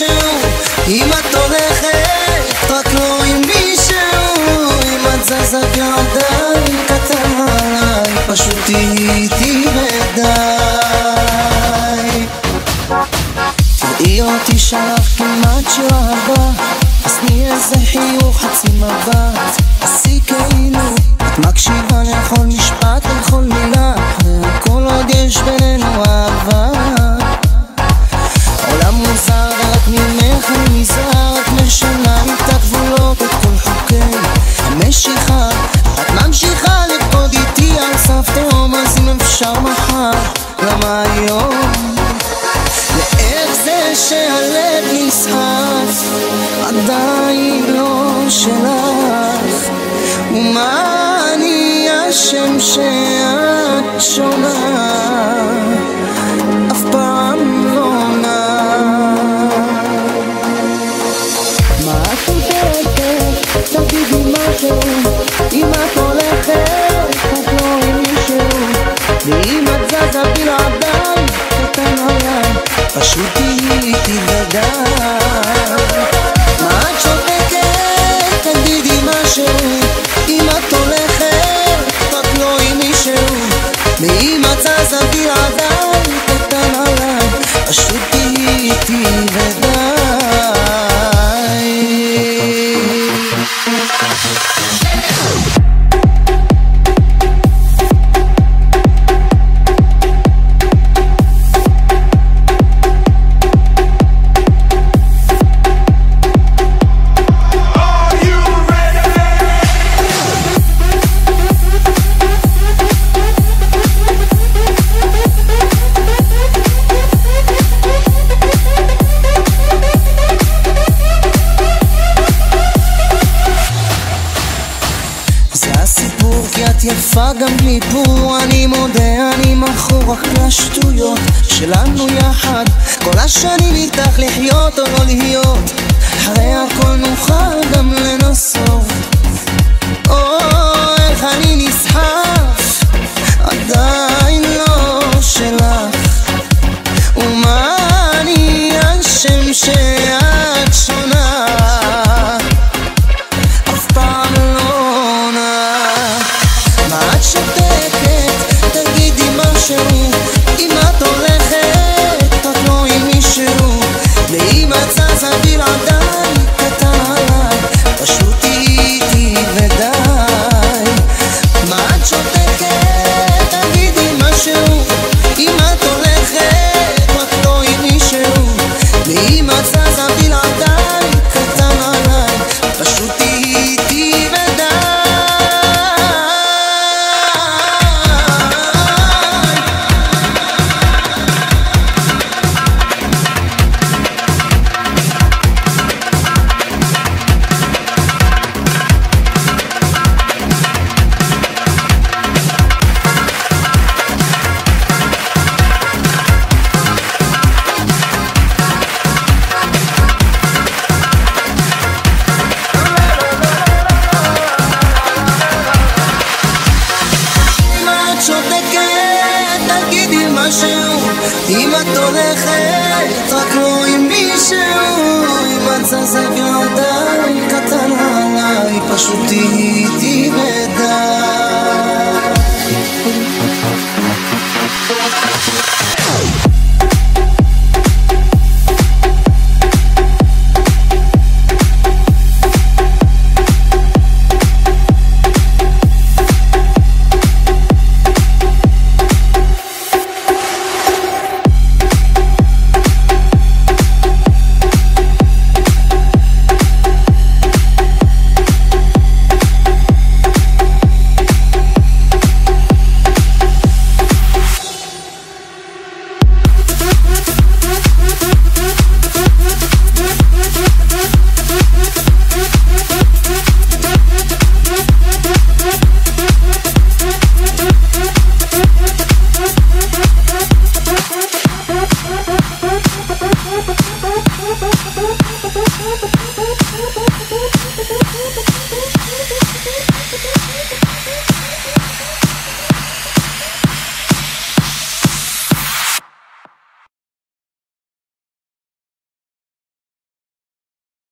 מישהו אם את הולכת רק לא עם מישהו. אם את זזה ועדיין קטן עליי פשוט תהיי איתי ודי תראי אותי שלח כמעט של אהבה אז איזה חיוך חצי מבט עשי כאילו את מקשיבה אפשר מחר למה היום? ואיך זה שהלב נסחף עדיין לא שלך. ומה אני אשם שאת שונה ואם את זזה בלעדיי עליי פשוט אם את זזה גם בלי פור אני מודה אני מכור רק לשטויות שלנו יחד. כל השנים איתך לחיות או לא להיות אחרי הכל נוכל גם לנסות. או איך אני נסחף עדיין לא שלך. ומה אני אשם שאת שותקת? תגידי משהו הולכת, רק לא עם מישהו את זזה ועדיין קטן עליי פשוט תהיי